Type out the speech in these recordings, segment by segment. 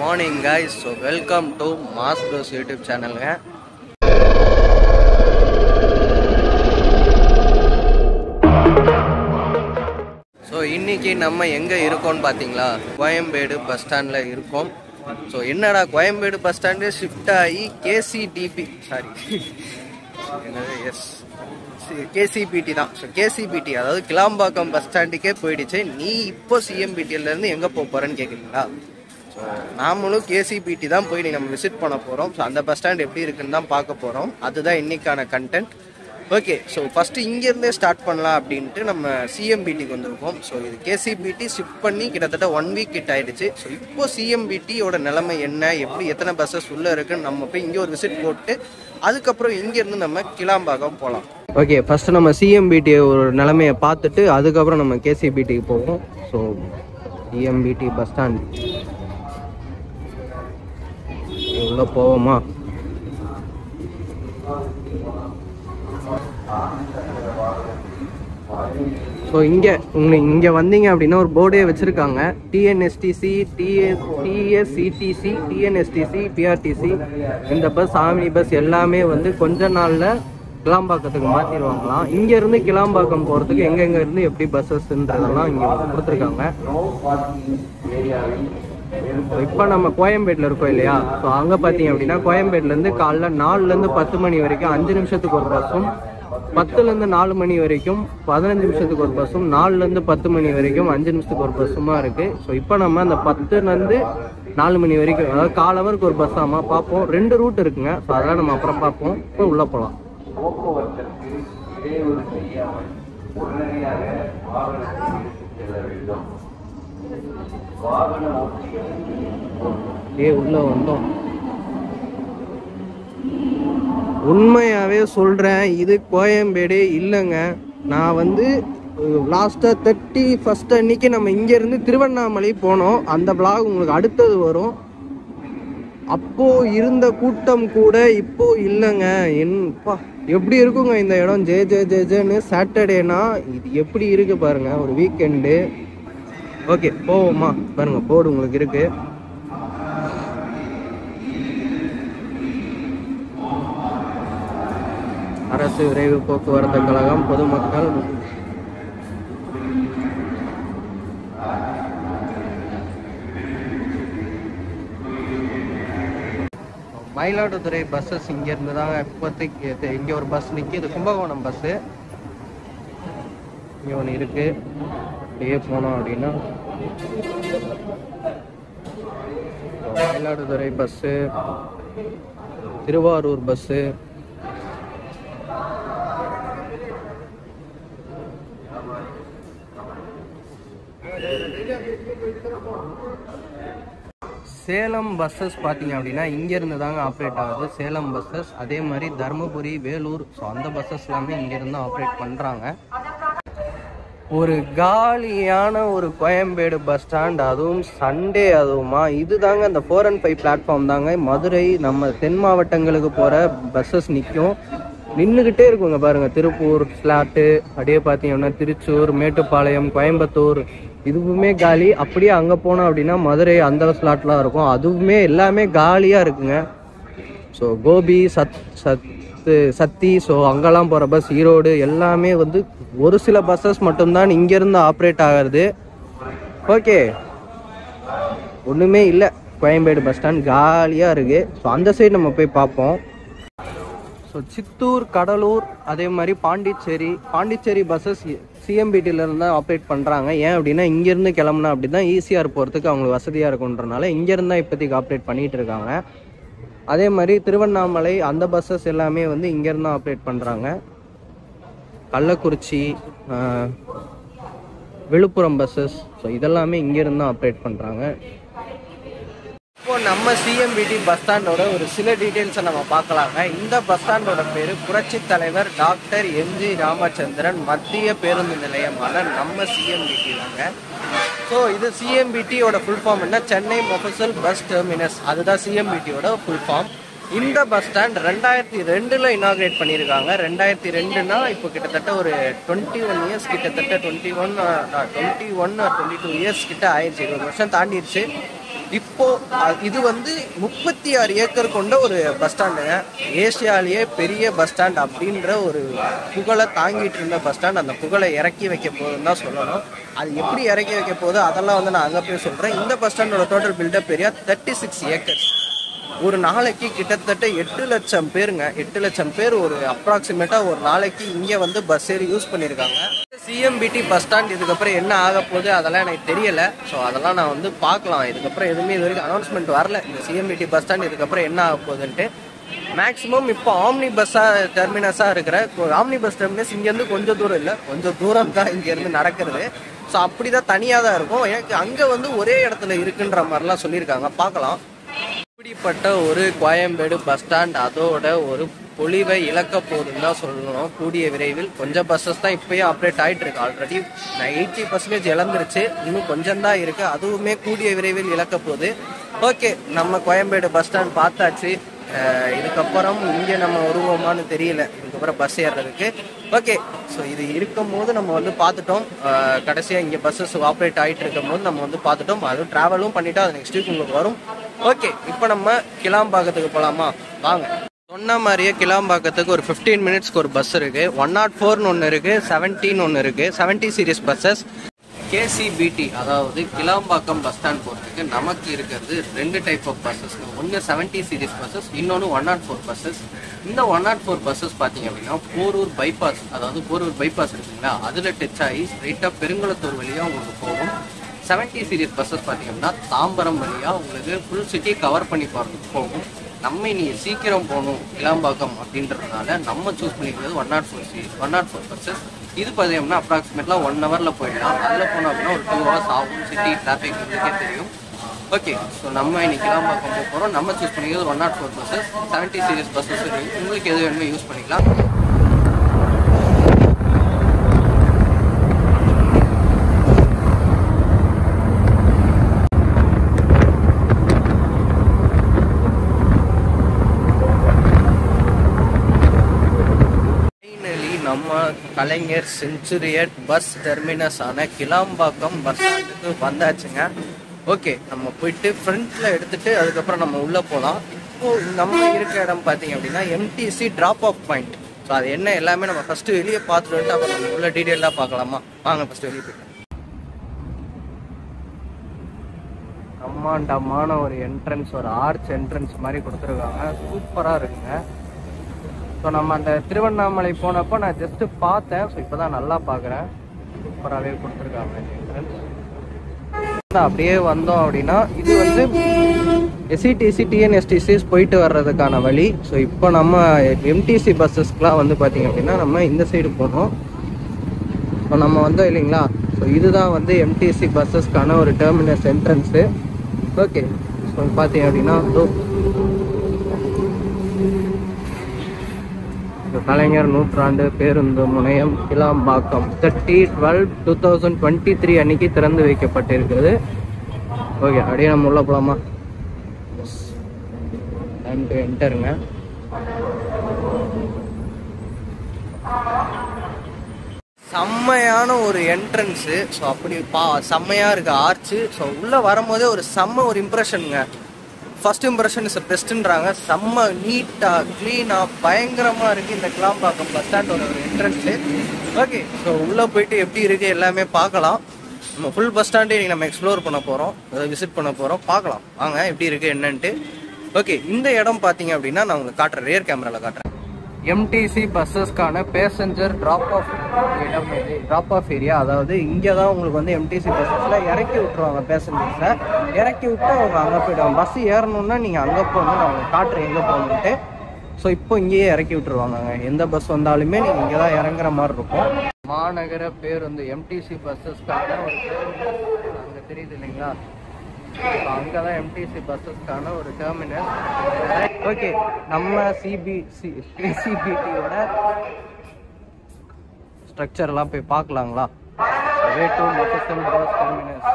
Morning guys. So welcome to mass bros YouTube சேனலுங்க so இன்னைக்கு நம்ம எங்கே இருக்கோம்னு பார்த்தீங்களா கோயம்பேடு பஸ் ஸ்டாண்டில் இருக்கோம். ஸோ என்னடா கோயம்பேடு பஸ் ஸ்டாண்டு ஷிஃப்ட் ஆகி கேசிடிபி சாரி என்னது? எஸ் கேசிபிடி தான். ஸோ கேசிபிடி அதாவது கிளாம்பாக்கம் பஸ் ஸ்டாண்டுக்கே போயிடுச்சு. நீ இப்போ சிஎம்பிடியிலேருந்து எங்கே போக போகிறேன்னு கேட்குறீங்களா நாமளும் கேசிபிடி தான் போய் நம்ம விசிட் பண்ண போகிறோம் ஸோ அந்த பஸ் ஸ்டாண்ட் எப்படி இருக்குன்னு தான் பார்க்க போகிறோம் அதுதான் இன்னைக்கான கண்டென்ட் ஓகே ஸோ ஃபஸ்ட்டு இங்கேருந்தே ஸ்டார்ட் பண்ணலாம் அப்படின்ட்டு நம்ம சிஎம்பிடிக்கு வந்திருக்கோம். ஸோ இது கேசிபிடி ஷிஃப்ட் பண்ணி கிட்டத்தட்ட ஒன் வீக் கிட்ட ஆயிடுச்சு. ஸோ இப்போ சிஎம்பிடியோட நிலைமை என்ன? எப்படி எத்தனை பஸ்ஸஸ் உள்ளே இருக்குன்னு நம்ம போய் இங்கே ஒரு விசிட் போட்டு அதுக்கப்புறம் இங்கேருந்து நம்ம கிளாம்பாக்கம் போகலாம் ஓகே ஃபஸ்ட்டு நம்ம சிஎம்பிடி ஒரு நிலைமையை பார்த்துட்டு அதுக்கப்புறம் நம்ம கேசிபிடிக்கு போவோம். ஸோ சிஎம்பிடி பஸ் ஸ்டாண்ட் உள்ள போவோமா? ஸோ இங்கே உங்களுக்கு இங்கே வந்தீங்க அப்படின்னா ஒரு போர்டே வச்சுருக்காங்க. TNSTC TS TSCTC TNSTC PRTC இந்த பஸ் ஆமினி பஸ் எல்லாமே வந்து கொஞ்ச நாளில் கிளாம்பாக்கத்துக்கு மாற்றிடுவாங்களாம் இங்கேருந்து கிளாம்பாக்கம் போகிறதுக்கு எங்கெங்கேருந்து எப்படி பஸ்ஸஸ்ன்றதெல்லாம் இங்கே கொடுத்துருக்காங்க. இப்போ நம்ம கோயம்பேட்டில் இருக்கோம் இல்லையா? ஸோ அங்கே பார்த்தீங்க அப்படின்னா கோயம்பேட்டிலேருந்து காலைல நாலுலேருந்து பத்து மணி வரைக்கும் அஞ்சு நிமிஷத்துக்கு ஒரு பஸ்ஸும் பத்துலேருந்து நாலு மணி வரைக்கும் பதினஞ்சு நிமிஷத்துக்கு ஒரு பஸ்ஸும் நாலுலேருந்து பத்து மணி வரைக்கும் அஞ்சு நிமிஷத்துக்கு ஒரு பஸ்ஸுமா இருக்குது ஸோ இப்போ நம்ம அந்த பத்துலேருந்து நாலு மணி வரைக்கும் அதாவது காலவருக்கு ஒரு பஸ் ஆமாம் பார்ப்போம் ரெண்டு ரூட் இருக்குங்க. ஸோ அதெல்லாம் நம்ம அப்புறம் பார்ப்போம் இப்போ உள்ளே போகலாம் ஏ உள்ள வந்தோம். உண்மையாவே சொல்றேன் இது கோயம்பேடு இல்லைங்க. நான் வந்து லாஸ்ட்டாக தேர்ட்டி ஃபஸ்ட் அன்னைக்கு நம்ம இங்கேருந்து திருவண்ணாமலை போனோம். அந்த பிளாக் உங்களுக்கு அடுத்தது வரும். அப்போ இருந்த கூட்டம் கூட இப்போ இல்லைங்க. என்பா எப்படி இருக்குங்க இந்த இடம்? ஜே ஜே ஜே ஜேன்னு சாட்டர்டேனா இது எப்படி இருக்கு பாருங்க ஒரு வீக்கெண்டு ஓகே போவோமா பாருங்க போர்டு உங்களுக்கு இருக்கு. அரசு விரைவு போக்குவரத்து கழகம் பொதுமக்கள். மயிலாடுதுறை பஸ்ஸஸ் இங்கேருந்து தான் இப்போதைக்கு இங்கே ஒரு பஸ் நிற்கிது கும்பகோணம் பஸ்ஸு இங்கே ஒன்று இருக்குது அப்படியே போனோம் அப்படின்னா Mayiladuthurai bus Thiruvarur bus Salem buses பார்த்தீங்க அப்படின்னா இங்கேருந்து தாங்க ஆப்ரேட் ஆகுது. சேலம் பஸ்ஸஸ் அதே மாதிரி தருமபுரி வேலூர் ஸோ அந்த பஸ்ஸஸ் எல்லாமே இங்கேருந்து ஆப்ரேட் பண்ணுறாங்க ஒரு காலியான ஒரு கோயம்பேடு பஸ் ஸ்டாண்ட் அதுவும் சண்டே அதுவுமா. இது தாங்க அந்த ஃபோர் அண்ட் ஃபைவ் பிளாட்ஃபார்ம் தாங்க. மதுரை நம்ம தென் மாவட்டங்களுக்கு போகிற பஸ்ஸஸ் நிற்கும் நின்றுக்கிட்டே இருக்குங்க பாருங்க. திருப்பூர் ஸ்லாட்டு அப்படியே பார்த்தீங்கன்னா திருச்சூர் மேட்டுப்பாளையம் கோயம்புத்தூர். இதுவுமே காலி. அப்படியே அங்கே போனோம் அப்படின்னா மதுரை அந்த ஸ்லாட்லாம் இருக்கும். அதுவுமே எல்லாமே காலியாக இருக்குங்க. ஸோ கோபி சத் சத்து சத்தி ஸோ அங்கெல்லாம் போகிற பஸ் ஈரோடு எல்லாமே வந்து ஒரு சில பஸ்ஸஸ் மட்டும்தான் இங்கேருந்து ஆப்ரேட் ஆகிறது. ஓகே ஒன்றுமே இல்லை. கோயம்பேடு பஸ் ஸ்டாண்ட் காலியாக இருக்குது ஸோ அந்த சைடு நம்ம போய் பார்ப்போம். ஸோ சித்தூர் கடலூர் அதே மாதிரி பாண்டிச்சேரி பாண்டிச்சேரி பஸ்ஸஸ் சிஎம்பிடியிலேருந்து தான் ஆப்ரேட் பண்ணுறாங்க ஏன் அப்படின்னா இங்கேருந்து கிளம்புனா அப்படி தான் ஈஸியாக போகிறதுக்கு அவங்களுக்கு வசதியாக இருக்குன்றனால இங்கேருந்து தான் இப்போதைக்கு ஆப்ரேட் பண்ணிகிட்டு இருக்காங்க. அதே மாதிரி திருவண்ணாமலை அந்த பஸ்ஸஸ் எல்லாமே வந்து இங்கேருந்து தான் ஆப்ரேட் பண்ணுறாங்க கள்ளக்குறிச்சி விழுப்புரம் பஸ்ஸஸ் ஸோ இதெல்லாமே இங்கேருந்து தான் ஆப்ரேட் பண்ணுறாங்க இப்போ நம்ம சிஎம்பிடி பஸ் ஸ்டாண்டோட ஒரு சில டீட்டெயில்ஸை நம்ம பார்க்கலாங்க. இந்த பஸ் ஸ்டாண்டோட பேர் புரட்சி தலைவர் டாக்டர் எம்ஜி ராமச்சந்திரன் மத்திய பேருந்து நிலையமான நம்ம சிஎம்பிடி தாங்க. ஸோ இது சிஎம்பிடியோட ஃபுல் ஃபார்ம் என்ன? சென்னை மொஃபசல் பஸ் டெர்மினஸ் அதுதான் சிஎம்பிடியோட ஃபுல் ஃபார்ம் இந்த பஸ் ஸ்டாண்ட் ரெண்டாயிரத்தி ரெண்டில் இனாகிரேட் பண்ணியிருக்காங்க. ரெண்டாயிரத்தி ரெண்டுனா இப்போ கிட்டத்தட்ட ஒரு டுவெண்ட்டி ஒன் இயர்ஸ் கிட்டத்தட்ட twenty one twenty one twenty two years கிட்ட ஆயிடுச்சு. இருபது வருஷம் தாண்டிடுச்சு இப்போ இது வந்து முப்பத்தி ஆறு ஏக்கர் கொண்ட ஒரு பஸ் ஸ்டாண்டுங்க ஏசியாலேயே பெரிய பஸ் ஸ்டாண்ட் அப்படின்ற ஒரு புகழை தாங்கிட்டு இருந்த பஸ் ஸ்டாண்ட். அந்த புகழை இறக்கி வைக்க போகுதுன்னு தான் சொல்லணும். அது எப்படி இறக்கி வைக்க போகுது அதெல்லாம் வந்து நான் அங்கே போய் சொல்கிறேன் இந்த bus ஸ்டாண்டோட total built up area thirty six acres ஒரு நாளைக்கு கிட்டத்தட்ட எட்டு லட்சம் பேருங்க. எட்டு லட்சம் பேர் ஒரு அப்ராக்சிமேட்டாக ஒரு நாளைக்கு இங்கே வந்து பஸ் ஏறி யூஸ் பண்ணியிருக்காங்க சிஎம்பிடி பஸ் ஸ்டாண்ட் இதுக்கப்புறம் என்ன ஆக போகுது அதெல்லாம் எனக்கு தெரியலை. ஸோ அதெல்லாம் நான் வந்து பார்க்கலாம். இதுக்கப்புறம் எதுவுமே இது வரைக்கும் அனௌன்ஸ்மெண்ட் வரல. இந்த சிஎம்பிடி பஸ் ஸ்டாண்ட் இதுக்கப்புறம் என்ன ஆக போகுதுன்ட்டு. மேக்ஸிமம் இப்போ ஆம்னி பஸ்ஸாக டெர்மினஸாக இருக்கிற ஆம்னி பஸ் டெர்மினஸ் இங்கேருந்து கொஞ்சம் தூரம் இல்லை. கொஞ்சம் தூரம் தான் இங்கேருந்து நடக்கிறது. ஸோ அப்படி தான் தனியாக தான் இருக்கும். எனக்கு அங்கே வந்து ஒரே இடத்துல இருக்குன்ற மாதிரிலாம் சொல்லியிருக்காங்க. பார்க்கலாம். இப்படிப்பட்ட ஒரு கோயம்பேடு பஸ் ஸ்டாண்ட் அதோட ஒரு பொலிவை இழக்க போகுதுன்னு தான் சொல்லணும். கூடிய விரைவில் கொஞ்சம் பஸ்ஸஸ் தான் இப்பயும் ஆப்ரேட் ஆகிட்டு இருக்கு. ஆல்ரெடி எயிட்டி பர்சன்டேஜ் இழந்துருச்சு. இன்னும் கொஞ்சம் தான் இருக்கு. அதுவுமே கூடிய விரைவில் இழக்க போகுது. ஓகே நம்ம கோயம்பேடு பஸ் ஸ்டாண்ட் பார்த்தாச்சு. இதுக்கப்புறம் இங்கே நம்ம வருவோமான்னு தெரியல. இதுக்கப்புறம் பஸ் ஏறுறதுக்கு ஓகே ஸோ இது இருக்கும் போது நம்ம வந்து பார்த்துட்டோம். கடைசியாக இங்கே பஸ்ஸஸ் ஆப்ரேட் ஆகிட்டு இருக்கும் போது நம்ம வந்து பார்த்துட்டோம். அதுவும் ட்ராவலும் பண்ணிவிட்டு அது நெக்ஸ்ட் வீக் உங்களுக்கு வரும். ஓகே இப்போ நம்ம கிளாம்பாக்கத்துக்கு போகலாமா வாங்க. சொன்ன மாதிரியே கிளாம்பாக்கத்துக்கு ஒரு ஃபிஃப்டீன் மினிட்ஸ்க்கு ஒரு பஸ் இருக்கு. ஒன் நாட் ஃபோர்னு ஒன்று இருக்குது செவன்டீன் ஒன்று இருக்குது செவன்ட்டி சீரிஸ் பஸ்ஸஸ் கேசிபிடி அதாவது கிளாம்பாக்கம் பஸ் ஸ்டாண்ட் போகிறதுக்கு நமக்கு இருக்கிறது ரெண்டு டைப் ஆஃப் பஸ்ஸஸ் ஒன்று செவன்ட்டி சீரிஸ் பஸ்ஸஸ் இன்னொன்று ஒன் நாட் ஃபோர் பஸ்ஸஸ் இந்த ஒன் நாட் ஃபோர் பஸ்ஸஸ் பார்த்தீங்க அப்படின்னா போரூர் பைபாஸ் அதாவது போரூர் பைபாஸ் இருக்குங்களா? அதில் டச் ஆகி ஸ்ட்ரைட்டாக பெருங்குளத்தூர் வழியாக உங்களுக்கு போகும். செவன்ட்டி சீரிஸ் பஸ்ஸஸ் பார்த்தீங்க அப்படின்னா தாம்பரம் வழியாக உங்களுக்கு ஃபுல் சிட்டி கவர் பண்ணி போகிறதுக்கு போகும். நம்ம நீ சீக்கிரம் போகணும் இளம்பாக்கம் அப்படின்றதுனால நம்ம சூஸ் பண்ணிக்கிறது one nought four C one nought four buses இது பார்த்தீங்கன்னா அப்ராக்சிமேட்லாம் ஒன் ஹவரில் போயிடலாம். அதில் போனோம் அப்படின்னா ஒரு டூ ஹவர்ஸ் ஆகும். சிட்டி டிராஃபிக் உங்களுக்கே தெரியும். ஓகே ஸோ நம்ம இன்னைக்கு இளம்பாக்கம் போக போகிறோம் நம்ம சூஸ் பண்ணிக்கிறது one nought four buses seventy series buses இருக்குது உங்களுக்கு எது வேணுமோ யூஸ் பண்ணிக்கலாம் ஃபைனலி நம்ம கலைஞர் செஞ்சுரியட் பஸ் டெர்மினஸ் ஆன கிளாம்பாக்கம் பஸ் ஸ்டாண்டுக்கு வந்தாச்சுங்க. ஓகே நம்ம போயிட்டு ஃப்ரண்ட்ல எடுத்துட்டு அதுக்கப்புறம் நம்ம உள்ள போகலாம் இப்போ நம்ம இருக்க இடம் பார்த்தீங்க அப்படின்னா MTC drop off point so அது என்ன எல்லாமே நம்ம ஃபர்ஸ்ட் வெளியே பார்த்துட்டு அப்புறம் நம்ம உள்ள டீட்டெயிலாக பார்க்கலாமா? வாங்க ஃபர்ஸ்ட் வெளியே போயிட்டு. அம்மாண்டமான ஒரு என்ட்ரன்ஸ் ஒரு ஆர்ச் என்ட்ரன்ஸ் மாதிரி கொடுத்துருக்காங்க. சூப்பராக இருக்குங்க. ஸோ நம்ம அந்த திருவண்ணாமலை போனப்போ நான் ஜஸ்ட்டு பார்த்தேன். ஸோ இப்போ தான் நல்லா பார்க்குறேன். சூப்பராகவே கொடுத்துருக்காங்க. அப்படியே வந்தோம் அப்படின்னா இது வந்து எஸ்சிடிசி டிஎன்எஸ்டிசிஸ் போயிட்டு வர்றதுக்கான வழி. ஸோ இப்போ நம்ம எம்டிசி பஸ்ஸஸ்க்குலாம் வந்து பார்த்தீங்க அப்படின்னா நம்ம இந்த சைடு போனோம் ஸோ நம்ம வந்தோம் இல்லைங்களா? ஸோ இதுதான் வந்து எம்டிசி பஸ்ஸஸ்க்கான ஒரு டெர்மினஸ் என்ட்ரன்ஸு ஓகே ஸோ பார்த்தீங்க அப்படின்னா இதோ இந்த கலைஞர் நூற்றாண்டு பேருந்து முனையம் Kilambakkam thirty twelve two thousand twenty three அன்னைக்கு திறந்து வைக்கப்பட்டிருக்கிறது. ஓகே அப்படியே நம்ம உள்ள போலாமா? டைம் டு என்டருங்க செம்மையான ஒரு என்ட்ரன்ஸு ஸோ அப்படி பா செம்மையாக இருக்குது ஆர்ச்சு ஸோ உள்ளே வரும்போதே ஒரு செம்ம ஒரு இம்ப்ரெஷனுங்க ஃபஸ்ட் இம்ப்ரெஷன் இஸ் பெஸ்ட்டுன்றாங்க செம்ம நீட்டாக க்ளீனாக பயங்கரமாக இருக்குது இந்த கிளாம்பாக்கம் பஸ் ஸ்டாண்டோட ஒரு என்ட்ரன்ஸு ஓகே ஸோ உள்ளே போயிட்டு எப்படி இருக்குது எல்லாமே பார்க்கலாம். நம்ம ஃபுல் பஸ் ஸ்டாண்டே நம்ம எக்ஸ்ப்ளோர் பண்ண போகிறோம் விசிட் பண்ண போகிறோம் பார்க்கலாம். வாங்க எப்படி இருக்குது என்னன்ட்டு. ஓகே இந்த இடம் பார்த்தீங்க அப்படின்னா நான் உங்களுக்கு காட்டுறேன். ரியர் கேமராவில் காட்டுறேன். எம்டிசி பஸ்ஸஸ்க்கான பேசஞ்சர் ட்ராப் ஆஃப் இடம் இது ட்ராப் ஆஃப் ஏரியா அதாவது இங்கே தான் உங்களுக்கு வந்து எம்டிசி பஸ்ஸஸில் இறக்கி விட்ருவாங்க பேசஞ்சர்ஸை இறக்கி விட்டு அவங்க அங்கே போயிடுவாங்க. பஸ் ஏறணுன்னா நீங்கள் அங்கே போகணும் அவங்க உங்களுக்கு காட்டுறேன் எங்கே போகணுன்ட்டு ஸோ இப்போ இங்கேயே இறக்கி விட்டுருவாங்க எந்த பஸ் வந்தாலுமே நீங்கள் இங்கே தான் இறங்குற மாதிரி இருக்கும். மாநகர பேருந்து எம்டிசி பஸ்ஸஸ்க்கான ஒரு பேருந்து. அங்கே தெரியுது இல்லைங்களா? அங்கே தான் எம்டிசி பஸ்ஸஸ்க்கான ஒரு டெர்மினல் ஓகே நம்ம சிபி சி சிபிடியோட ஸ்ட்ரக்சர்லாம் போய் பார்க்கலாங்களா? Way to mofussil bus terminus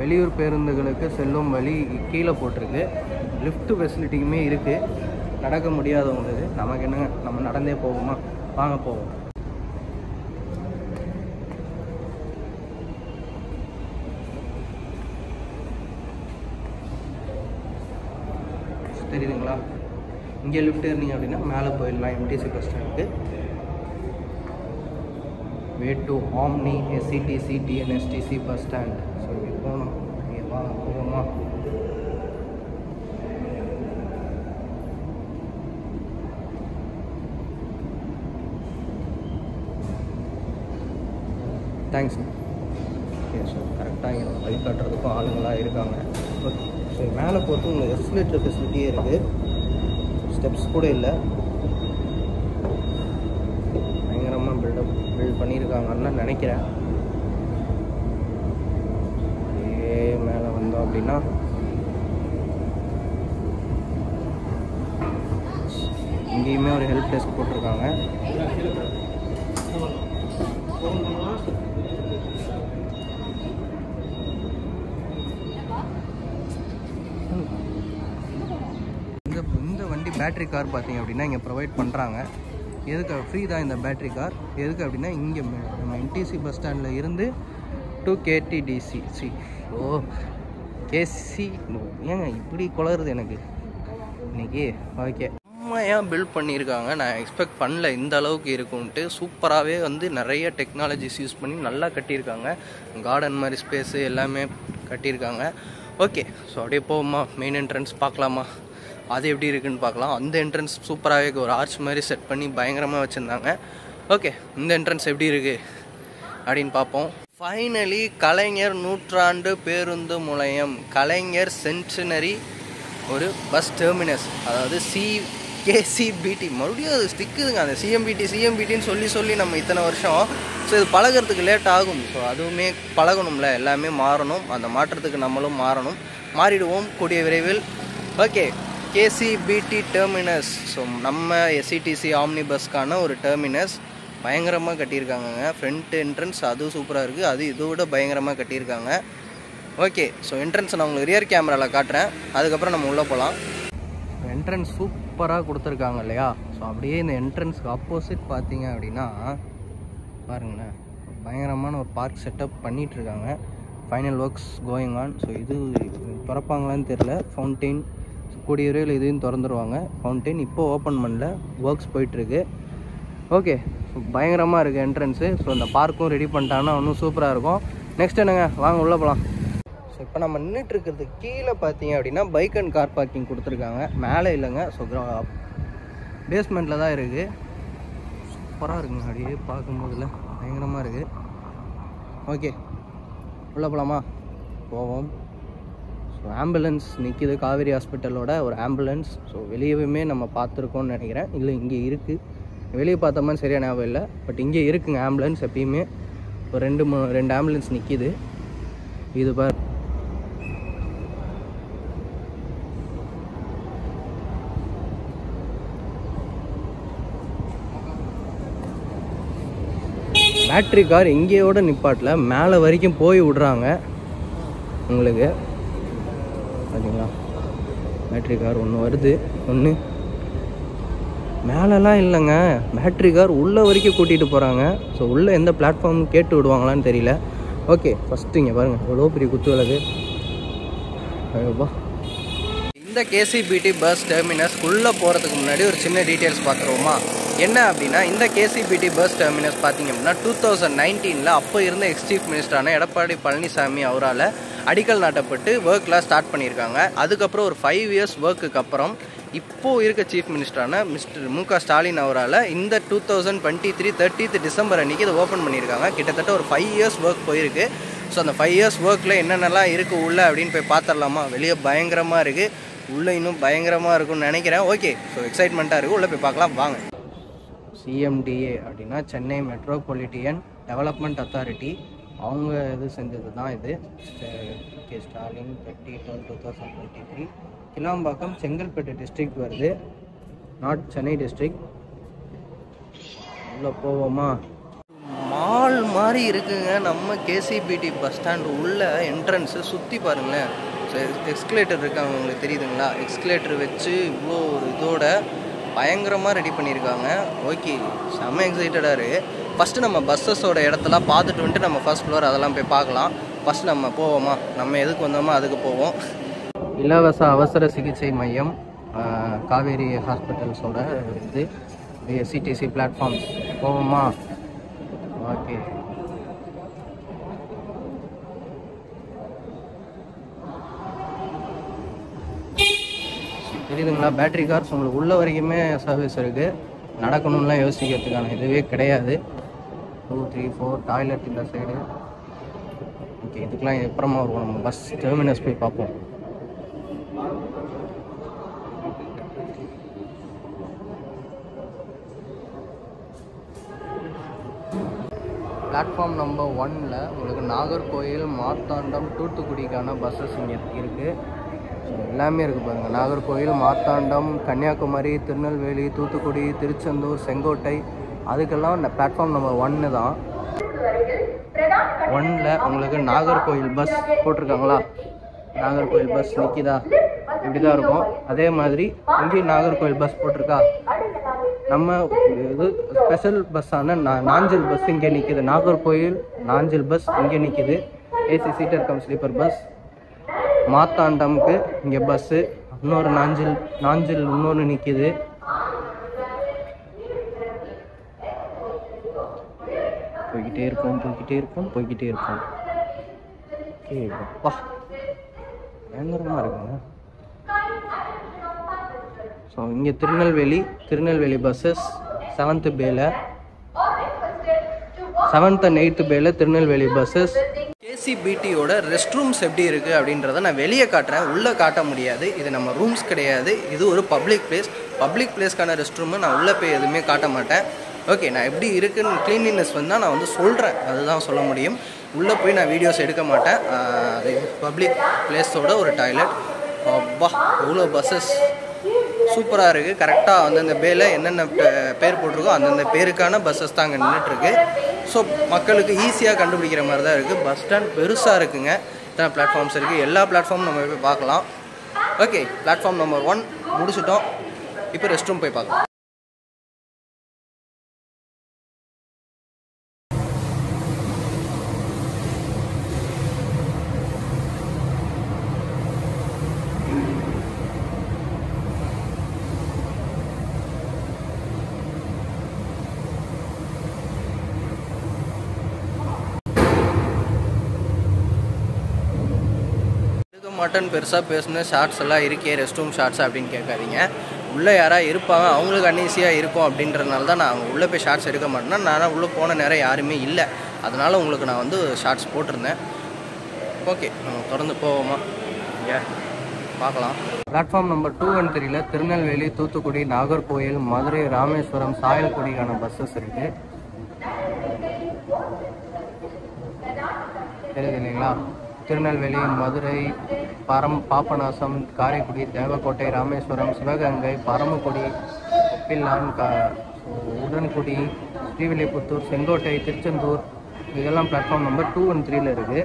வெளியூர் பேருந்துகளுக்கு செல்லும் வழி கீழே போட்டிருக்கு. லிஃப்ட் ஃபெசிலிட்டியுமே இருக்குது நடக்க முடியாதவங்களுக்கு நமக்கு என்னங்க? நம்ம நடந்தே போவோமா வாங்க போவோம். தெரியுதுங்களா? இங்கே லிஃப்ட் இருந்தீங்க அப்படின்னா மேலே போயிடலாம் எம்டிசி பஸ் ஸ்டாண்டுக்கு way to omni SCTC TNSTC bus stand so இங்கே போகணும். இங்கே வாங்க போவோமா? தேங்க்ஸ் ஓகே ஸோ கரெக்டாக இங்கே வழிகாட்டுறதுக்கும் காட்டுறதுக்கும் ஆளுங்களாக இருக்காங்க. ஓகே ஸோ மேலே பொறுத்து உங்களுக்கு எஸ்கலேட்டர் ஃபெசிலிட்டியே இருக்குது ஸ்டெப்ஸ் கூட இல்லை. பயங்கரமாக பில்டப் பில்ட் பண்ணியிருக்காங்கன்னு நினைக்கிறேன். அப்படியே மேலே வந்தோம் அப்படின்னா. இங்கேயுமே ஒரு ஹெல்ப் டெஸ்க் போட்டிருக்காங்க இந்த பேட்ரி கார் பார்த்தீங்க அப்படின்னா இங்கே ப்ரொவைட் பண்ணுறாங்க எதுக்கு ஃப்ரீ தான் இந்த பேட்ரி கார் எதுக்கு அப்படின்னா இங்கே நம்ம என்டிசி பஸ் ஸ்டாண்டில் இருந்து to KTDC C O KC ஏங்க இப்படி குளருது எனக்கு. இன்னைக்கு ஓகே செம்மையாக பில்ட் பண்ணியிருக்காங்க. நான் எக்ஸ்பெக்ட் பண்ணல இந்த அளவுக்கு இருக்கும்ன்ட்டு. சூப்பராகவே வந்து நிறைய டெக்னாலஜிஸ் யூஸ் பண்ணி நல்லா கட்டியிருக்காங்க. கார்டன் மாதிரி ஸ்பேஸு எல்லாமே கட்டியிருக்காங்க. ஓகே ஸோ அப்படியே போவோமா மெயின் என்ட்ரன்ஸ் பார்க்கலாமா? அது எப்படி இருக்குன்னு பார்க்கலாம். அந்த என்ட்ரன்ஸ் சூப்பராகவே ஒரு ஆர்ச் மாதிரி செட் பண்ணி பயங்கரமாக வச்சுருந்தாங்க. ஓகே இந்த என்ட்ரன்ஸ் எப்படி இருக்குது அப்படின்னு பார்ப்போம். ஃபைனலி கலைஞர் நூற்றாண்டு பேருந்து முனையம். கலைஞர் சென்டினரி ஒரு பஸ் டெர்மினஸ் அதாவது சி கேசிபிடி மறுபடியும் அது ஸ்டிக்குதுங்க அந்த சிஎம்பிடி சிஎம்பிடின்னு சொல்லி சொல்லி நம்ம இத்தனை வருஷம். ஸோ இது பழகிறதுக்கு லேட் ஆகும். ஸோ அதுவுமே பழகணும்ல. எல்லாமே மாறணும். அந்த மாற்றத்துக்கு நம்மளும் மாறணும். மாறிடுவோம். கூடிய விரைவில். ஓகே கேசிபிடி டெர்மினஸ் ஸோ நம்ம எஸ்சிடிசி ஆம்னி பஸ்க்கான ஒரு டெர்மினஸ் பயங்கரமாக கட்டியிருக்காங்கங்க. ஃப்ரண்ட் என்ட்ரன்ஸ் அதுவும் சூப்பராக இருக்குது அது இதை விட பயங்கரமாக கட்டியிருக்காங்க. ஓகே ஸோ என்ட்ரன்ஸ் நான் உங்களுக்கு ரியர் கேமராவில் காட்டுறேன். அதுக்கப்புறம் நம்ம உள்ளே போகலாம் என்ட்ரன்ஸ் சூப்பராக கொடுத்துருக்காங்க இல்லையா? ஸோ அப்படியே இந்த என்ட்ரன்ஸ்க்கு ஆப்போசிட் பார்த்தீங்க அப்படின்னா பாருங்களேன் பயங்கரமான ஒரு பார்க் செட்டப் பண்ணிகிட்ருக்காங்க final works going on so இது திறப்பாங்களான்னு தெரில ஃபவுண்டெயின் கூடிய விரைவில் இதையும் திறந்துருவாங்க. ஃபவுண்டைன் இப்போ ஓப்பன் பண்ணல. ஒர்க்ஸ் போயிட்டுருக்கு. ஓகே பயங்கரமாக இருக்குது என்ட்ரன்ஸு ஸோ இந்த பார்க்கும் ரெடி பண்ணிட்டாங்கன்னா இன்னும் சூப்பராக இருக்கும். நெக்ஸ்ட் என்னங்க? வாங்க உள்ளே போகலாம் ஸோ இப்போ நம்ம நின்றுட்டு கீழே பார்த்தீங்க அப்படின்னா பைக் அண்ட் கார் பார்க்கிங் கொடுத்துருக்காங்க. மேலே இல்லைங்க. ஸோ பேஸ்மெண்ட்டில் தான் இருக்குது சூப்பராக இருக்குங்க. அப்படியே பார்க்கும்போதில் பயங்கரமாக இருக்குது ஓகே உள்ளே போகலாமா போவோம். ஆம்புலன்ஸ் நிற்கிது காவேரி ஹாஸ்பிட்டலோட ஒரு ஆம்புலன்ஸ் ஸோ வெளியவுமே நம்ம பார்த்துருக்கோம்னு நினைக்கிறேன். இல்லை இங்கே இருக்குது வெளியே பார்த்த சரியாக ஞாபகம் இல்லை. பட் இங்கே இருக்குங்க ஆம்புலன்ஸ் எப்பயுமே. ஒரு ரெண்டு மூணு ரெண்டு ஆம்புலன்ஸ் நிற்கிது இது பார் பேட்ரி கார் இங்கேயோட நிப்பாட்டில். மேலே வரைக்கும் போய் விடுறாங்க. உங்களுக்கு பார்த்தீங்களா? பேட்ரி கார் ஒன்று வருது. ஒன்று மேலெலாம் இல்லைங்க. பேட்ரி கார் உள்ளே வரைக்கும் கூட்டிகிட்டு போகிறாங்க ஸோ உள்ளே எந்த பிளாட்ஃபார்ம் கேட்டு விடுவாங்களான்னு தெரியல. ஓகே ஃபஸ்ட்டு இங்கே பாருங்கள் எவ்வளோ பெரிய குத்து விளக்கு. ஐயோப்பா. இந்த கேசிபிடி பஸ் டெர்மினஸ் உள்ளே போகிறதுக்கு முன்னாடி ஒரு சின்ன டீட்டெயில்ஸ் பார்த்துருவோமா? என்ன அப்படின்னா இந்த கேசிபிடி பஸ் டெர்மினஸ் பார்த்தீங்க அப்படின்னா டூ தௌசண்ட் நைன்டீனில் அப்போ இருந்த எக்ஸ் சீஃப் மினிஸ்டரான எடப்பாடி பழனிசாமி அவரால் அடிக்கல் நாட்டப்பட்டு ஒர்க்லாம் ஸ்டார்ட் பண்ணியிருக்காங்க. அதுக்கப்புறம் ஒரு ஃபைவ் இயர்ஸ் ஒர்க்குக்கு அப்புறம் இப்போது இருக்க சீஃப் மினிஸ்டரான மிஸ்டர் மு க ஸ்டாலின் அவரால் இந்த two thousand twenty three thirtieth December அன்றைக்கி இதை ஓப்பன் பண்ணியிருக்காங்க. கிட்டத்தட்ட ஒரு ஃபைவ் இயர்ஸ் ஒர்க் போயிருக்கு. ஸோ அந்த ஃபைவ் இயர்ஸ் ஒர்க்கில் என்னென்னலாம் இருக்குது உள்ளே அப்படின்னு போய் பார்த்துடலாமா வெளியே பயங்கரமாக இருக்குது உள்ளே இன்னும் பயங்கரமாக இருக்கும்னு நினைக்கிறேன். ஓகே ஸோ எக்ஸைட்மெண்ட்டாக இருக்குது உள்ளே போய் பார்க்கலாம். வாங்க. சிஎம்டிஏ அப்படின்னா சென்னை மெட்ரோபாலிட்டியன் டெவலப்மெண்ட் அத்தாரிட்டி அவங்க இது செஞ்சது தான் இது. K Stalin thirty twelve two thousand twenty three Kilambakkam Chengalpattu district வருது. நாட் சென்னை டிஸ்ட்ரிக்ட் உள்ளே போவோமா? மால் மாதிரி இருக்குங்க. நம்ம கேசிபிடி பஸ் ஸ்டாண்டு உள்ள என்ட்ரன்ஸு சுற்றி பாருங்களேன். எக்ஸ்கலேட்டர் இருக்காங்க உங்களுக்கு தெரியுதுங்களா? எக்ஸ்கலேட்டர் வச்சு இவ்வளோ ஒரு இதோட பயங்கரமாக ரெடி பண்ணியிருக்காங்க. ஓகே செம்ம எக்ஸைட்டடாக இருக்குது ஃபஸ்ட்டு நம்ம பஸ்ஸஸோட இடத்தெல்லாம் பார்த்துட்டு வந்துட்டு நம்ம ஃபர்ஸ்ட் ஃப்ளோர் அதெல்லாம் போய் பார்க்கலாம். ஃபஸ்ட் நம்ம போவோமா? நம்ம எதுக்கு வந்தோமோ அதுக்கு போவோம். இலவச அவசர சிகிச்சை மையம் காவேரி ஹாஸ்பிட்டல்ஸோட இது. சிடிசி பிளாட்ஃபார்ம் போவோமா? ஓகே. தெரியுதுங்களா பேட்டரி கார்ஸ் உங்களுக்கு உள்ள வரைக்குமே சர்வீஸ் இருக்குது நடக்கணும்லாம் யோசிக்கிறதுக்கான இதுவே கிடையாது. டூ த்ரீ ஃபோர் டாய்லெட் இந்த சைடு ஓகே இதுக்கெலாம் அப்புறமா வருவோம்? நம்ம பஸ் டெர்மினஸ் போய் பார்ப்போம். பிளாட்ஃபார்ம் நம்பர் ஒன்னில் உங்களுக்கு நாகர்கோயில் மார்த்தாண்டம் தூத்துக்குடிக்கான பஸ்ஸஸ் இங்கே இருக்குது ஸோ எல்லாமே இருக்குது பாருங்கள் நாகர்கோயில் மார்த்தாண்டம் கன்னியாகுமரி திருநெல்வேலி தூத்துக்குடி திருச்செந்தூர் செங்கோட்டை அதுக்கெல்லாம் இந்த பிளாட்ஃபார்ம் நம்பர் ஒன்று தான். ஒன்னில் உங்களுக்கு நாகர்கோயில் பஸ் போட்டிருக்காங்களா? நாகர்கோவில் பஸ் நிற்கிதா இப்படி தான் இருக்கும். அதே மாதிரி இங்கேயும் நாகர்கோவில் பஸ் போட்டிருக்கா? நம்ம இது ஸ்பெஷல் பஸ்ஸான நா- நாஞ்சில் பஸ் இங்கே நிற்கிது நாகர்கோயில் நாஞ்சில் பஸ் இங்கே நிற்கிது AC seater cum sleeper bus மாத்தாண்டம்க்கு இங்கே பஸ்ஸு இன்னொரு நாஞ்சில் நாஞ்சில் இன்னொன்று நிற்கிது போய்கிட்டே இருப்போம் போய்கிட்டே இருப்போம் போய்கிட்டே இருப்போம். ஓகே அப்பா பயங்கரமாக இருக்குங்க. ஸோ இங்கே திருநெல்வேலி திருநெல்வேலி பஸ்ஸஸ் செவன்த்து பேல செவன்த் அண்ட் எயித்து பேல திருநெல்வேலி பஸ்ஸஸ் கேசிபிடியோட ரெஸ்ட் ரூம்ஸ் எப்படி இருக்குது அப்படின்றத நான் வெளியே காட்டுறேன். உள்ளே காட்ட முடியாது. இது நம்ம ரூம்ஸ் கிடையாது. இது ஒரு பப்ளிக் பிளேஸ் பப்ளிக் பிளேஸ்க்கான ரெஸ்ட் ரூமு நான் உள்ளே போய் எதுவுமே காட்ட மாட்டேன். ஓகே நான் எப்படி இருக்குன்னு க்ளீனினஸ் வந்து நான் வந்து சொல்கிறேன் அதுதான் சொல்ல முடியும். உள்ளே போய் நான் வீடியோஸ் எடுக்க மாட்டேன். அது பப்ளிக் பிளேஸோட ஒரு டாய்லெட் அப்பா எவ்வளோ பஸ்ஸஸ் சூப்பராக இருக்குது கரெக்டாக அந்தந்த பேல என்னென்ன பேர் போட்டிருக்கோ அந்தந்த பேருக்கான பஸ்ஸஸ் தான் அங்கே நின்றுட்டுருக்கு ஸோ மக்களுக்கு ஈஸியாக கண்டுபிடிக்கிற மாதிரி தான் இருக்குது பஸ் ஸ்டாண்ட் பெருசாக இருக்குங்க. இத்தனை பிளாட்ஃபார்ம்ஸ் இருக்குது எல்லா பிளாட்ஃபார்மும் நம்ம போய் பார்க்கலாம். ஓகே பிளாட்ஃபார்ம் நம்பர் ஒன் முடிச்சிட்டோம். இப்போ ரெஸ்ட் ரூம் போய் பார்க்கலாம். எடுக்க பெருசாக பேசின ஷார்ட்ஸ் எல்லாம் இருக்கே ரெஸ்ட் ரூம் ஷார்ட்ஸ் அப்படின்னு கேட்காதீங்க. உள்ளே யாராவது இருப்பாங்க அவங்களுக்கு அன்ஈஸியாக இருக்கும் அப்படின்றனால தான் நான் உள்ளே போய் ஷார்ட்ஸ் எடுக்க மாட்டேன்னா நான் உள்ளே போன நேரம் யாருமே இல்லை. அதனால் உங்களுக்கு நான் வந்து ஷார்ட்ஸ் போட்டிருந்தேன். ஓகே நம்ம தொடர்ந்து போவோமா? ஏ பார்க்கலாம். பிளாட்ஃபார்ம் நம்பர் டூ ஒன் த்ரீல திருநெல்வேலி தூத்துக்குடி நாகர்கோயில் மதுரை ராமேஸ்வரம் சாயல்குடிக்கான பஸ்ஸஸ் இருக்குது தெரியுது இல்லைங்களா? திருநெல்வேலி மதுரை பரம் பாபநாசம் காரைக்குடி தேவக்கோட்டை ராமேஸ்வரம் சிவகங்கை பரமக்குடி ஒப்பில்லான் க உடன்குடி ஸ்ரீவில்லிபுத்தூர் செங்கோட்டை திருச்செந்தூர் இதெல்லாம் பிளாட்ஃபார்ம் நம்பர் டூ ஒன் த்ரீல இருக்குது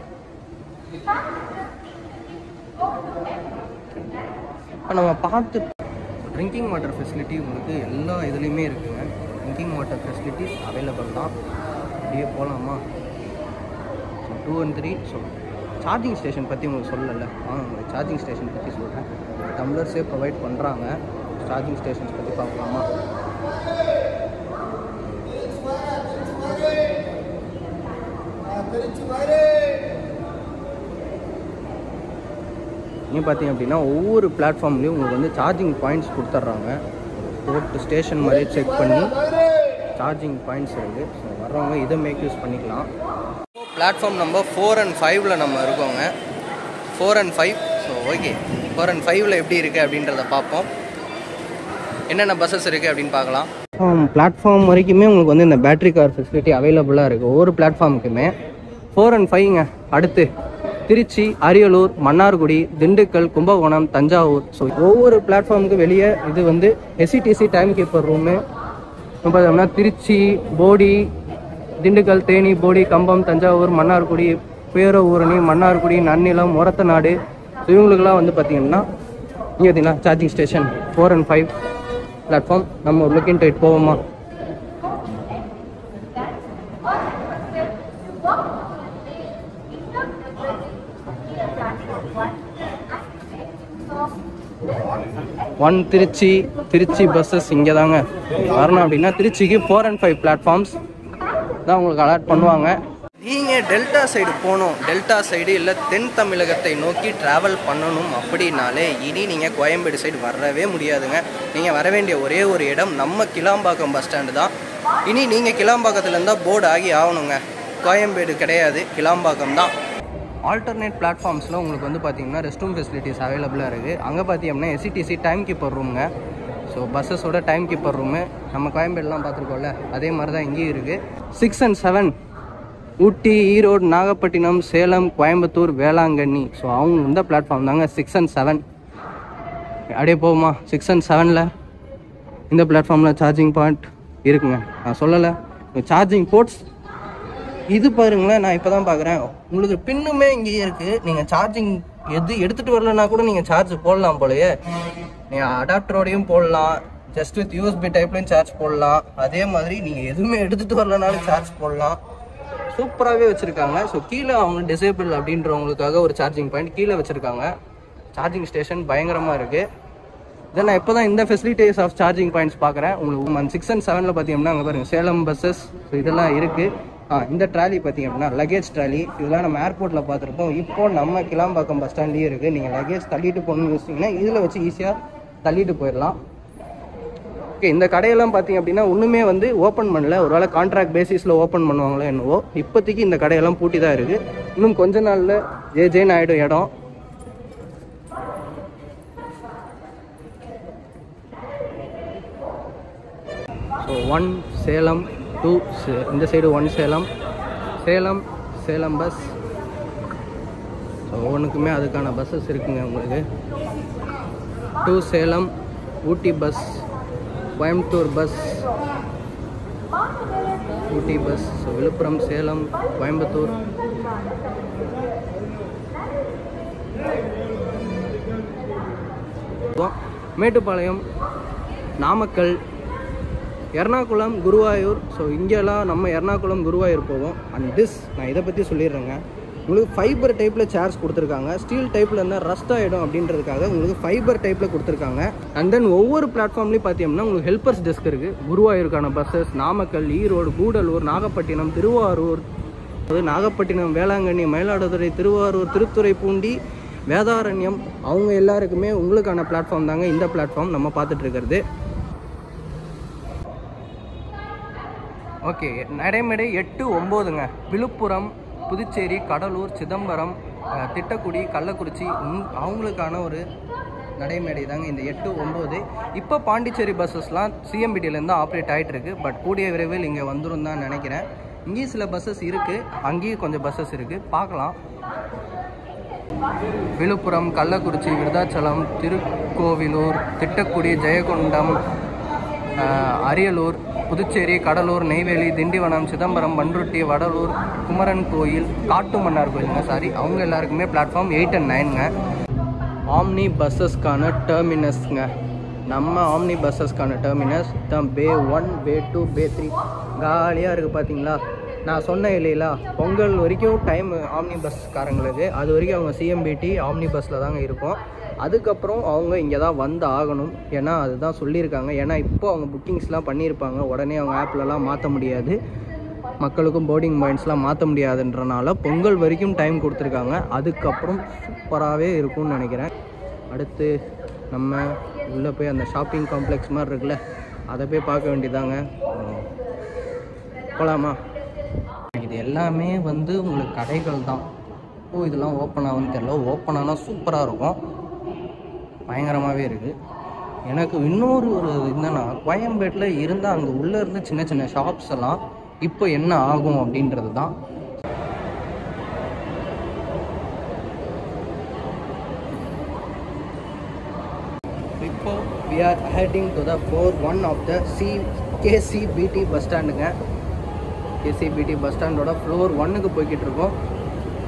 இப்போ நம்ம பார்த்து ட்ரிங்கிங் வாட்டர் ஃபெசிலிட்டி உங்களுக்கு எல்லா இதுலேயுமே இருக்குங்க. ட்ரிங்கிங் வாட்டர் ஃபெசிலிட்டிஸ் அவைலபிள் தான். அப்படியே போகலாமா so two and three so charging station பற்றி உங்களுக்கு சொல்லலை. வாங்க உங்களுக்கு சார்ஜிங் ஸ்டேஷன் பற்றி சொல்கிறேன் டம்ளர்ஸே ப்ரொவைட் பண்ணுறாங்க சார்ஜிங் ஸ்டேஷன்ஸ் பற்றி பார்க்கலாமா? இங்கே பார்த்தீங்க அப்படின்னா ஒவ்வொரு பிளாட்ஃபார்ம்லேயும் உங்களுக்கு வந்து சார்ஜிங் பாயிண்ட்ஸ் கொடுத்துட்றாங்க. போட்டு ஸ்டேஷன் மாதிரி செக் பண்ணி சார்ஜிங் பாயிண்ட்ஸ் இருக்குது ஸோ வர்றவங்க இதை மேக் யூஸ் பண்ணிக்கலாம். பிளாட்ஃபார்ம் நம்பர் ஃபோர் அண்ட் ஃபைவ்ல நம்ம இருக்கோங்க. Four and five so okay four and ஃபைவ்ல எப்படி இருக்குது அப்படின்றத பார்ப்போம். என்னென்ன பஸ்ஸஸ் இருக்குது அப்படின்னு பார்க்கலாம். பிளாட்ஃபார்ம் வரைக்குமே உங்களுக்கு வந்து இந்த பேட்டரி கார் ஃபெசிலிட்டி அவைலபிளாக இருக்குது ஒவ்வொரு பிளாட்ஃபார்முக்குமே ஃபோர் அண்ட் ஃபைவ்ங்க அடுத்து திருச்சி அரியலூர் மன்னார்குடி திண்டுக்கல் கும்பகோணம் தஞ்சாவூர். ஸோ ஒவ்வொரு பிளாட்ஃபார்முக்கு வெளியே இது வந்து எஸ்சிடிசி டைம் கீப்பர் ரூமு பார்த்தோம்னா திருச்சி போடி திண்டுக்கல் தேனி போடி கம்பம் தஞ்சாவூர் மன்னார்குடி பேரூரணி மன்னார்குடி நன்னிலம் உரத்த நாடு. இவங்களுக்குலாம் வந்து பார்த்தீங்கன்னா இங்கே பார்த்தீங்கன்னா charging station four and five platform நம்ம ஒரு லுக்கின் டைட் போவோமா? ஒன் திருச்சி திருச்சி பஸ்ஸஸ் இங்கே தாங்க வரணும் அப்படின்னா திருச்சிக்கு ஃபோர் அண்ட் ஃபைவ் பிளாட்ஃபார்ம்ஸ் தான் உங்களுக்கு அலாட் பண்ணுவாங்க. நீங்கள் டெல்டா சைடு போகணும். டெல்டா சைடு இல்லை தென் தமிழகத்தை நோக்கி ட்ராவல் பண்ணணும் அப்படின்னாலே இனி நீங்கள் கோயம்பேடு சைடு வரவே முடியாதுங்க. நீங்கள் வர வேண்டிய ஒரே ஒரு இடம் நம்ம கிளாம்பாக்கம் பஸ் ஸ்டாண்டு தான். இனி நீங்கள் கிளாம்பாக்கத்தில் இருந்தால் போர்டு ஆகி ஆகணுங்க. கோயம்பேடு கிடையாது கிளாம்பாக்கம் தான். ஆல்டர்னேட் பிளாட்ஃபார்ம்ஸில் உங்களுக்கு வந்து பார்த்தீங்கன்னா ரெஸ்ட் ரூம் ஃபெசிலிட்டிஸ் அவைலபிளாக இருக்குது அங்கே பார்த்தீங்கன்னா எஸ்சிடிசி டைம் கீப்பர் ரூமுங்க ஸோ பஸ்ஸஸோட டைம் கீப்பர் ரூமு நம்ம கோயம்பேடுலாம் பார்த்துருக்கோம்ல அதே மாதிரி தான் இங்கேயும் இருக்குது six and seven Ooty Erode Nagapattinam Salem Coimbatore Velankanni. So அவங்க இந்த பிளாட்ஃபார்ம் தாங்க சிக்ஸ் அண்ட் செவன் அப்படியே போகுமா சிக்ஸ் அண்ட் செவனில் இந்த பிளாட்ஃபார்மில் சார்ஜிங் பாயிண்ட் இருக்குங்க. நான் சொல்லலை. சார்ஜிங் போர்ட்ஸ் இது பாருங்களேன் நான் இப்போ தான் பார்க்குறேன். உங்களுக்கு பின்னுமே இங்கேயே இருக்குது நீங்கள் சார்ஜிங் எது எடுத்துகிட்டு வரலன்னா கூட நீங்கள் சார்ஜ் போடலாம் போலயே. நீங்கள் அடாப்டரோடையும் போடலாம். ஜஸ்ட் வித் யூஎஸ்பி டைப்லையும் சார்ஜ் போடலாம். அதே மாதிரி நீங்கள் எதுவுமே எடுத்துகிட்டு வரலனாலும் சார்ஜ் போடலாம். சூப்பராகவே வச்சுருக்காங்க. ஸோ கீழே அவங்க டிசேபிள் அப்படின்றவங்களுக்காக ஒரு சார்ஜிங் பாயிண்ட் கீழே வச்சுருக்காங்க. சார்ஜிங் ஸ்டேஷன் பயங்கரமாக இருக்குது தென் நான் இப்போ தான் இந்த ஃபெசிலிட்டிஸ் ஆஃப் சார்ஜிங் பாயிண்ட்ஸ் பார்க்குறேன். உங்களுக்கு சிக்ஸ் அண்ட் செவனில் பார்த்தீங்கன்னா அங்கே பாருங்கள் சேலம் பஸ்ஸஸ் ஸோ இதெல்லாம் இருக்குது ஆ இந்த ட்ராலி பார்த்தீங்க அப்படின்னா லக்கேஜ் ட்ராலி இதெல்லாம் நம்ம ஏர்போர்ட்டில் பார்த்துருப்போம். இப்போ நம்ம கிளாம்பாக்கம் பஸ் ஸ்டாண்ட்லேயே இருக்குது நீங்கள் லக்கேஜ் தள்ளிட்டு போகணும்னு யோசிச்சிங்கன்னா இதில் வச்சு ஈஸியாக தள்ளிட்டு போயிடலாம். ஓகே இந்த கடையெல்லாம் பார்த்தீங்க அப்படின்னா ஒன்றுமே வந்து ஓப்பன் பண்ணல. ஒருவேளை கான்ட்ராக்ட் பேசிஸில் ஓப்பன் பண்ணுவாங்களோ என்னவோ இப்போதைக்கு இந்த கடையெல்லாம் பூட்டி தான் இருக்குது இன்னும் கொஞ்ச நாளில் ஜே ஜேன்னு ஆகிடும் இடம். ஸோ ஒன் சேலம் டூ இந்த side one Salem. Salem Salem bus so ஒவ்வொன்றுக்குமே அதுக்கான பஸ்ஸஸ் இருக்குங்க உங்களுக்கு. Two Salem Ooty bus Coimbatore bus Ooty bus so Viluppuram Salem Coimbatore. Mettupalayam Namakkal Ernakulam Guruvayur. So இங்கெல்லாம் நம்ம எர்ணாகுளம் குருவாயூர் போவோம். அண்ட் திஸ் நான் இதை பற்றி சொல்லிடுறேங்க. உங்களுக்கு ஃபைபர் டைப்பில் சேர்ஸ் கொடுத்துருக்காங்க. ஸ்டீல் டைப்பில் இருந்தால் ரஸ்ட் ஆகிடும் அப்படின்றதுக்காக உங்களுக்கு ஃபைபர் டைப்பில் கொடுத்துருக்காங்க. அண்ட் தென் ஒவ்வொரு பிளாட்ஃபார்ம்லேயும் பார்த்தீங்கன்னா உங்களுக்கு ஹெல்பர்ஸ் டெஸ்க் இருக்குது குருவாயூருக்கான பஸ்ஸஸ் நாமக்கல் ஈரோடு கூடலூர் நாகப்பட்டினம் திருவாரூர் அதாவது நாகப்பட்டினம் வேளாங்கண்ணி மயிலாடுதுறை திருவாரூர் திருத்துறைப்பூண்டி வேதாரண்யம் அவங்க எல்லாருக்குமே உங்களுக்கான பிளாட்ஃபார்ம் தாங்க இந்த பிளாட்ஃபார்ம் நம்ம பார்த்துட்டு இருக்கிறது. ஓகே நடைமடை எட்டு ஒம்போதுங்க. விழுப்புரம் புதுச்சேரி கடலூர் சிதம்பரம் திட்டக்குடி கள்ளக்குறிச்சி உங்- அவங்களுக்கான ஒரு நடைமேடை தாங்க இந்த எட்டு ஒம்பது இப்போ பாண்டிச்சேரி பஸ்ஸஸ்லாம் சிஎம்பிடியிலேருந்து ஆப்ரேட் ஆகிட்டு இருக்கு பட் கூடிய விரைவில் இங்கே வந்துடும் தான் நினைக்கிறேன். இங்கேயும் சில பஸ்ஸஸ் இருக்குது அங்கேயும் கொஞ்சம் பஸ்ஸஸ் இருக்குது பார்க்கலாம். விழுப்புரம் கள்ளக்குறிச்சி விருதாச்சலம் திருக்கோவிலூர் திட்டக்குடி ஜெயகொண்டம் அரியலூர் புதுச்சேரி கடலூர் நெய்வேலி திண்டிவனம் சிதம்பரம் பண்ருட்டி வடலூர் குமரன் கோயில் காட்டு மன்னார் கோயிலுங்க. சாரி அவங்க எல்லாருக்குமே பிளாட்ஃபார்ம் எயிட் அண்ட் நைனுங்க ஆம்னி பஸ்ஸஸ்க்கான டெர்மினஸ்ங்க நம்ம ஆம்னி பஸ்ஸஸ்க்கான டெர்மினஸ் தான் bay one bay two bay three காலியாக இருக்குது பார்த்தீங்களா நான் சொன்னேன் இல்லைங்களா பொங்கல் வரைக்கும் டைம் ஆம்னி பஸ்காரங்களுக்கு அது வரைக்கும் அவங்க சிஎம்பிடி ஆம்னி பஸ்ஸில் தாங்க இருக்கும். அதுக்கப்புறம் அவங்க இங்கே தான் வந்து ஆகணும். ஏன்னா அதுதான் சொல்லியிருக்காங்க. ஏன்னா இப்போ அவங்க புக்கிங்ஸ்லாம் பண்ணியிருப்பாங்க. உடனே அவங்க ஆப்லலாம் மாற்ற முடியாது. மக்களுக்கும் போர்டிங் பாயிண்ட்ஸ்லாம் மாற்ற முடியாதுன்றனால பொங்கல் வரைக்கும் டைம் கொடுத்துருக்காங்க. அதுக்கப்புறம் சூப்பராகவே இருக்கும்னு நினைக்கிறேன். அடுத்து நம்ம உள்ளே போய் அந்த ஷாப்பிங் காம்ப்ளெக்ஸ் மாதிரி இருக்குல்ல அதை போய் பார்க்க வேண்டியதாங்க. போகலாமா இது எல்லாமே வந்து உங்களுக்கு கடைகள் தான் ஓ இதெல்லாம் ஓப்பன் ஆகுன்னு தெரியல. ஓப்பன் ஆனால் சூப்பராக இருக்கும். பயங்கரமாகவே இருக்குது எனக்கு இன்னொரு ஒரு என்னென்னா கோயம்பேட்டில் இருந்தால் அங்கே உள்ளே இருந்த சின்ன சின்ன ஷாப்ஸ் எல்லாம் இப்போ என்ன ஆகும் அப்படின்றது தான் இப்போ we are heading to the four one of the C KCBT bus ஸ்டாண்டுங்க KCBT bus ஸ்டாண்டோட ஃப்ளோர் ஒன்னுக்கு போய்கிட்டு இருக்கோம்.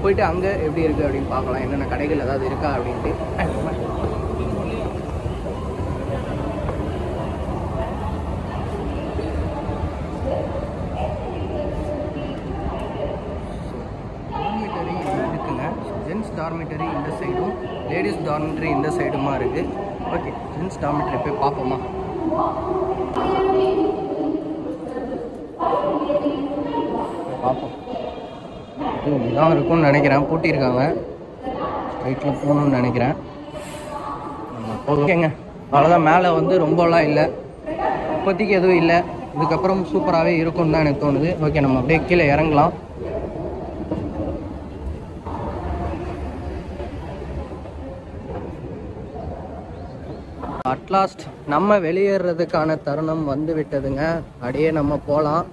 போயிட்டு அங்கே எப்படி இருக்குது அப்படின்னு பார்க்கலாம். என்னென்ன கடைகள் ஏதாவது இருக்கா அப்படின்ட்டு டார்மிட்டரி இருக்குங்க ஜென்ஸ் டார்மிட்டரி இந்த சைடும் லேடிஸ் டார்மிட்டரி இந்த சைடுமா இருக்குது ஓகே ஜென்ஸ் டாமெட்ரி போய் பார்ப்போமா பார்ப்போம் இதுதான் இருக்கும்னு நினைக்கிறேன். பூட்டியிருக்காங்க. ஸ்ட்ரைட்டில் போகணும்னு நினைக்கிறேன். ஓகேங்க அவ்வளோதான் மேலே வந்து ரொம்பலாம் இல்லை. இப்போதைக்கு எதுவும் இல்லை. இதுக்கப்புறம் சூப்பராகவே இருக்கும்னு தான் எனக்கு தோணுது. ஓகே நம்ம அப்படியே கீழே இறங்கலாம். அட்லாஸ்ட் நம்ம வெளியேறதுக்கான தருணம் வந்து விட்டதுங்க அப்படியே நம்ம போகலாம்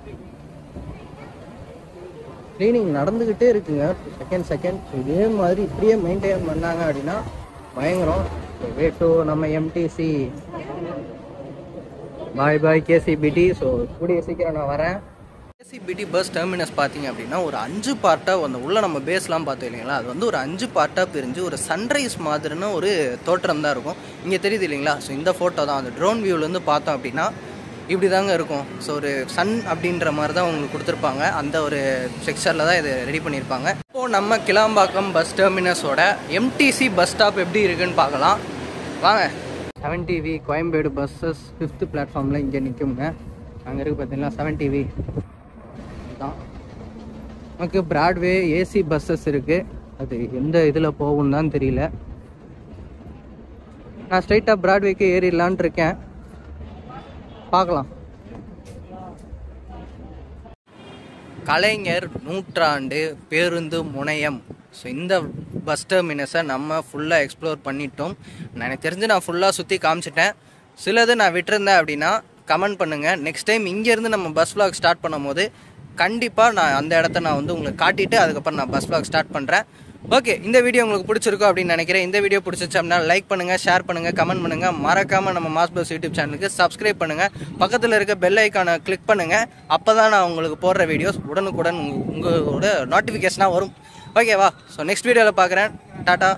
க்ளீனிங் நடந்துக்கிட்டே இருக்குங்க. செகண்ட் செகண்ட் இதே மாதிரி இப்படியே மெயின்டைன் பண்ணாங்க அப்படின்னா பயங்கரம். வே டு நம்ம MTC bye bye KCBT so கூடிய சீக்கிரம் நான் வரேன். ஏசிபிடி பஸ் டெர்மினஸ் பார்த்தீங்க அப்படின்னா ஒரு அஞ்சு பார்ட்டாக அந்த உள்ளே நம்ம பேஸ்லாம் பார்த்தோம் இல்லைங்களா? அது வந்து ஒரு அஞ்சு பார்ட்டாக பிரிஞ்சு ஒரு சன்ரைஸ் மாதிரின்னு ஒரு தோற்றம் தான் இருக்கும். இங்கே தெரியுது இல்லைங்களா? ஸோ இந்த ஃபோட்டோ தான். அந்த ட்ரோன் வியூவிலேருந்து பார்த்தோம் அப்படின்னா இப்படி தாங்க இருக்கும். ஸோ ஒரு சன் அப்படின்ற மாதிரி தான் உங்களுக்கு கொடுத்துருப்பாங்க. அந்த ஒரு செக்ஷரில் தான் இது ரெடி பண்ணியிருப்பாங்க. இப்போது நம்ம கிளாம்பாக்கம் பஸ் டெர்மினஸோட எம்டிசி பஸ் ஸ்டாப் எப்படி இருக்குன்னு பார்க்கலாம். வாங்க. Seven TV Koyambedu buses fifth பிளாட்ஃபார்மில் இங்கே நிற்குங்க அங்கே இருக்குது பார்த்தீங்களா? செவன் டிவி தான். நமக்கு பிராட்வே ஏசி பஸ்ஸஸ் இருக்குது அது எந்த இதில் போகும்னு தான் தெரியல. நான் ஸ்ட்ரைட்டாக பிராட்வேக்கு ஏறிடலான் இருக்கேன். பார்க்கலாம். கலைஞர் நூற்றாண்டு பேருந்து முனையம். ஸோ இந்த பஸ் டெர்மினஸை நம்ம ஃபுல்லாக எக்ஸ்ப்ளோர் பண்ணிட்டோம். நான் எனக்கு தெரிஞ்சு நான் ஃபுல்லாக சுற்றி காமிச்சிட்டேன். சிலது நான் விட்டுருந்தேன் அப்படின்னா கமெண்ட் பண்ணுங்கள் நெக்ஸ்ட் டைம் இங்கேருந்து நம்ம பஸ் vlog ஸ்டார்ட் பண்ணும்போது கண்டிப்பாக நான் அந்த இடத்த நான் வந்து உங்களுக்கு காட்டிட்டு அதுக்கப்புறம் நான் பஸ் பிளாக் ஸ்டார்ட் பண்ணுறேன் ஓகே இந்த வீடியோ உங்களுக்கு பிடிச்சிருக்கும் அப்படின்னு நினைக்கிறேன். இந்த வீடியோ பிடிச்சிச்சு அப்படின்னா லைக் பண்ணுங்கள் ஷேர் பண்ணுங்கள் கமெண்ட் பண்ணுங்கள் மறக்காமல் நம்ம மாஸ் பஸ் யூடியூப் சேனலுக்கு சப்ஸ்கிரைப் பண்ணுங்கள் பக்கத்தில் இருக்க பெல் ஐக்கானை கிளிக் பண்ணுங்கள் அப்போ தான் நான் உங்களுக்கு போடுற வீடியோஸ் உடனுக்குடன் உங்களோட நோட்டிஃபிகேஷனாக வரும். ஓகேவா ஸோ நெக்ஸ்ட் வீடியோவில் பார்க்குறேன். டாட்டா